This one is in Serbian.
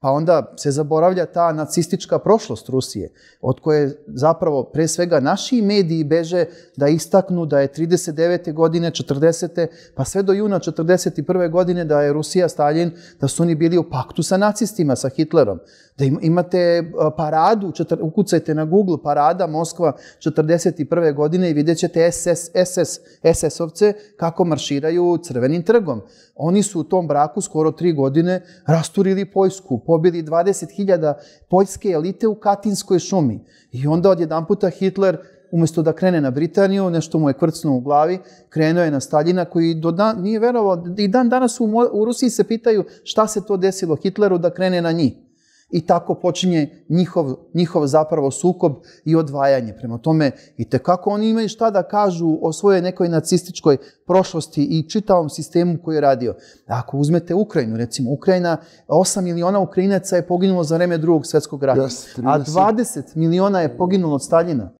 Pa onda se zaboravlja ta nacistička prošlost Rusije, od koje zapravo pre svega naši mediji beže da istaknu da je 39. godine, 40. pa sve do juna 41. godine da je Rusija, Stalin, da su oni bili u paktu sa nacistima, sa Hitlerom. Da imate paradu, ukucajte na Google, parada Moskva 41. godine i vidjet ćete SS, SS, SS-ovce kako marširaju crvenim trgom. Oni su u tom braku skoro tri godine rasturili Poljsku, pobili 20.000 poljske elite u Katinskoj šumi. I onda odjedan puta Hitler umesto da krene na Britaniju, nešto mu je kvrcnuo u glavi, krenuo je na Staljina koji do dan, nije verovao, i dan danas u, u Rusiji se pitaju šta se to desilo Hitleru da krene na njih i tako počinje njihov, njihov zapravo sukob i odvajanje. Prema tome, i te kako oni imaju šta da kažu o svojoj nekoj nacističkoj prošlosti i čitavom sistemu koji je radio. Ako uzmete Ukrajinu, recimo, Ukrajina, 8 miliona Ukrajinaca je poginulo za vreme drugog svetskog rata, yes, a 20 miliona je poginulo od Staljina.